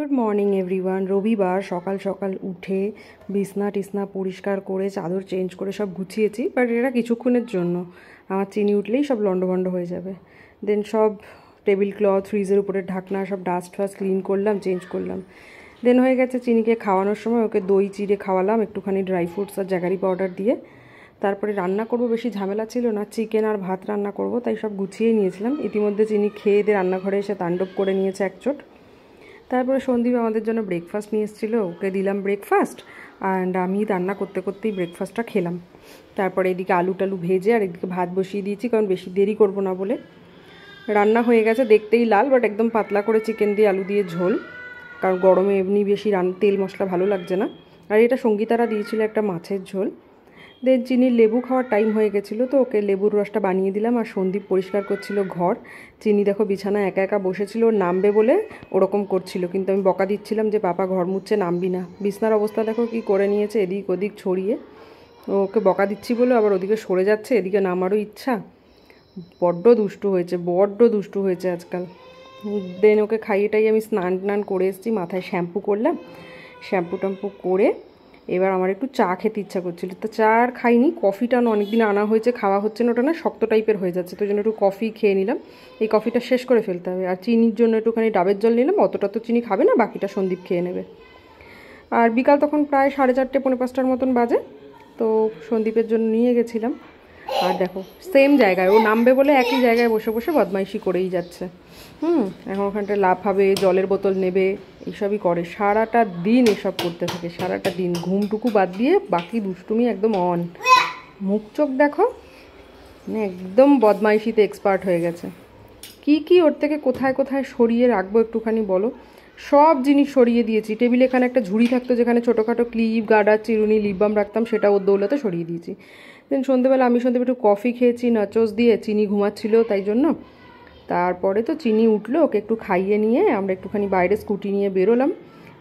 Good morning everyone রবিবার সকাল সকাল উঠে বিছনা টিসনা পরিষ্কার করে, চাদর চেঞ্জ করে সব গুছিয়েছি বাট এটা কিছুক্ষণের জন্য। আমার চিনি উঠলেই সব লন্ডভন্ড হয়ে যাবে। দেন সব টেবিল ক্লথ ফ্রিজের উপরে ঢাকনা, সব ডাস্ট ফাস্ট ক্লিন করলাম চেঞ্জ করলাম। দেন হয়ে গেছে চিনিকে খাওয়ানোর সময়, ওকে দই চিড়ে খাওয়ালাম, একটুখানি ড্রাই ফ্রুটস আর জাগারি পাউডার দিয়ে। তারপরে রান্না করব, বেশি ঝামেলা ছিল না চিকেন আর ভাত রান্না করব, তাই সব গুছিয়ে নিয়েছিলাম। ইতিমধ্যে চিনি খেয়ে দিয়ে রান্নাঘরে এসে তাণ্ডব করে নিয়েছে একচোট তারপরে সন্দীপ আমাদের জন্য ব্রেকফাস্ট নিয়ে এসেছিল, ওকে দিলাম ব্রেকফাস্ট অ্যান্ড আমি রান্না করতে করতেই ব্রেকফাস্টটা খেলাম। তারপরে এদিকে আলু টালু ভেজে আর এদিকে ভাত বসিয়ে দিয়েছি, কারণ বেশি দেরি করব না বলে। রান্না হয়ে গেছে, দেখতেই লাল বাট একদম পাতলা করে চিকেন দিয়ে আলু দিয়ে ঝোল, কারণ গরমে এমনি বেশি রান তেল মশলা ভালো লাগছে না। আর এটা সঙ্গীতারা দিয়েছিল একটা মাছের ঝোল। দেন চিনির লেবু খাওয়ার টাইম হয়ে গেছিল তো ওকে লেবুর রসটা বানিয়ে দিলাম আর সন্দীপ পরিষ্কার করছিল ঘর। চিনি দেখো বিছানা একা একা বসেছিল নামবে বলে ওরকম করছিল। কিন্তু আমি বকা দিচ্ছিলাম যে, পাপা ঘর মুচ্ছে নামবি না। বিছনার অবস্থা দেখো কি করে নিয়েছে, এদিক ওদিক ছড়িয়ে। ওকে বকা দিচ্ছি বলে আবার ওদিকে সরে যাচ্ছে, এদিকে নামারও ইচ্ছা। বড্ড দুষ্টু হয়েছে, বড্ড দুষ্টু হয়েছে আজকাল। দেন ওকে খাইয়ে টাইয়ে আমি স্নান টান করে এসেছি, মাথায় শ্যাম্পু করলাম। শ্যাম্পু ট্যাম্পু করে এবার আমার একটু চা খেতে ইচ্ছা করছিল। তো চা আর খাইনি, কফিটা না অনেকদিন আনা হয়েছে, খাওয়া হচ্ছে না, ওটা না শক্ত টাইপের হয়ে যাচ্ছে, তো জন্য একটু কফি খেয়ে নিলাম। এই কফিটা শেষ করে ফেলতে হবে, আর চিনির জন্য একটুখানি ডাবের জল নিলাম, অতটা তো চিনি খাবে না, বাকিটা সন্দীপ খেয়ে নেবে। আর বিকাল তখন প্রায় সাড়ে চারটে পনেরো পাঁচটার মতন বাজে, তো সন্দীপের জন্য নিয়ে গেছিলাম। আর দেখো সেম জায়গায়, ও নামবে বলে একই জায়গায় বসে বসে বদমাইশি করেই যাচ্ছে। হুম, এখন ওখানটায় লাভ হবে, জলের বোতল নেবে, এইসবই করে। সারাটা দিন এসব করতে থাকে, সারাটা দিন। ঘুমটুকু বাদ দিয়ে বাকি দুষ্টুমি একদম অন মুখ চোখ দেখো মানে একদম বদমাইশিতে এক্সপার্ট হয়ে গেছে। কি কি ওর থেকে কোথায় কোথায় সরিয়ে রাখব একটুখানি বলো? সব জিনিস সরিয়ে দিয়েছি। টেবিলে এখানে একটা ঝুড়ি থাকতো যেখানে ছোটোখাটো ক্লিপ গার্ডার চিরুনি লিপবাম রাখতাম, সেটা ওর দৌলতে সরিয়ে দিয়েছি। দেন সন্ধেবেলা আমি সন্ধেবেলা একটু কফি খেয়েছি নাচোস দিয়ে চিনি ঘুমাচ্ছিল তাই জন্য। তারপরে তো চিনি উঠল, ওকে একটু খাইয়ে নিয়ে আমরা একটুখানি বাইরে স্কুটি নিয়ে বেরোলাম।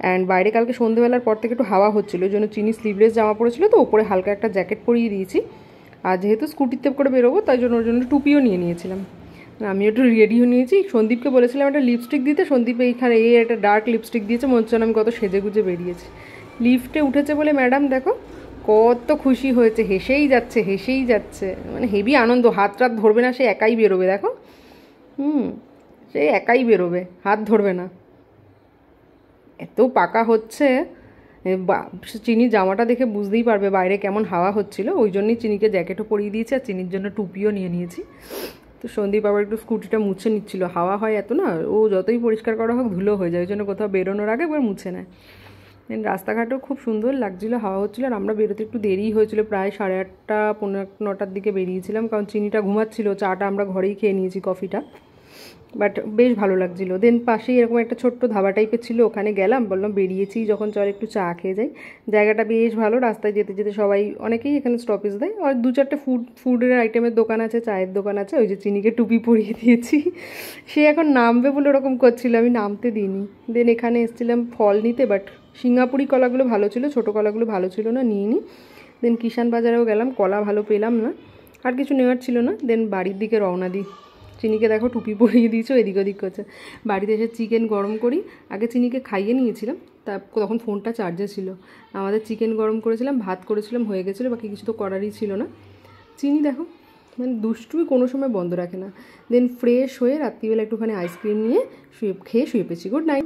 অ্যান্ড বাইরে কালকে সন্ধেবেলার পর থেকে একটু হাওয়া হচ্ছিল, ওই জন্য চিনি স্লিভলেস জামা পড়েছিল তো ওপরে হালকা একটা জ্যাকেট পরিয়ে দিয়েছি। আর যেহেতু স্কুটিতে করে বেরোবো, তাই জন্য ওর জন্য টুপিও নিয়ে নিয়েছিলাম। আমি একটু রেডিও নিয়েছি। সন্দীপকে বলেছিলাম, একটা লিপস্টিক দিতে। সন্দীপ এইখানে এই একটা ডার্ক লিপস্টিক দিয়েছে, মনে হচ্ছে আমি কত সেজে গুজে বেরিয়েছি লিফটে উঠেছে বলে, ম্যাডাম, দেখো। কত খুশি হয়েছে, হেসেই যাচ্ছে হেসেই যাচ্ছে। মানে হেভি আনন্দ, হাত টাত ধরবে না, সে একাই বেরোবে, দেখো। হুম, সে একাই বেরোবে, হাত ধরবে না। এত পাকা হচ্ছে চিনির জামাটা দেখে বুঝতেই পারবে বাইরে কেমন হাওয়া হচ্ছিল। ওই জন্যই চিনিকে জ্যাকেটও পরিয়ে দিয়েছি আর চিনির জন্য টুপিও নিয়ে নিয়েছি। তো সন্দীপ আবার একটু স্কুটিটা মুছে নিচ্ছিল। হাওয়া হয় এত না, ও যতই পরিষ্কার করা হোক ধুলো হয়ে যায়, ওই জন্য কোথাও বেরোনোর আগে একবার মুছে নেয়। দেন রাস্তাঘাটও খুব সুন্দর লাগছিল, হাওয়া হচ্ছিল, আর আমরা বেরোতে একটু দেরিই হয়েছিল, প্রায় সাড়ে আটটা পনেরো নটার দিকে বেরিয়েছিলাম, কারণ চিনিটা ঘুমাচ্ছিল, চাটা আমরা ঘরেই খেয়ে নিয়েছি, কফিটা। বাট বেশ ভালো লাগছিল। দেন পাশেই এরকম একটা ছোট্ট ধাবা টাইপের ছিল, ওখানে গেলাম, বললাম বেরিয়েছি, যখন চল একটু চা খেয়ে যাই। জায়গাটা বেশ ভালো, রাস্তায় যেতে যেতে সবাই অনেকেই এখানে স্টপেজ দেয়। আর দু চারটে ফুড ফুডের আইটেমের দোকান আছে, চায়ের দোকান আছে, ওই যে চিনিকে টুপি পরিয়ে দিয়েছি। সে এখন নামবে বলে ওরকম করছিল, আমি নামতে দিইনি। দেন এখানে এসেছিলাম ফল নিতে বাট সিঙ্গাপুরি কলাগুলো ভালো ছিল, ছোটো কলাগুলো ভালো ছিল না, নিইনি। দেন কিষান বাজারেও গেলাম, কলা ভালো পেলাম না। আর কিছু নেওয়ার ছিল না। দেন বাড়ির দিকে রওনা দিই। চিনিকে দেখো টুপি পরিয়ে দিয়েছ, এদিক ওদিক করছে। বাড়িতে এসে চিকেন গরম করি, আগে চিনিকে খাইয়ে নিয়েছিলাম, তা তখন ফোনটা চার্জে ছিল। আমাদের চিকেন গরম করেছিলাম, ভাত করেছিলাম, হয়ে গেছিল, বাকি কিছু তো করারই ছিল না। চিনি দেখো মানে দুষ্টুই কোনো সময় বন্ধ রাখে না। দেন ফ্রেশ হয়ে রাত্রিবেলা একটুখানি আইসক্রিম নিয়ে শুয়ে, খেয়ে শুয়ে পেছি গুড নাইট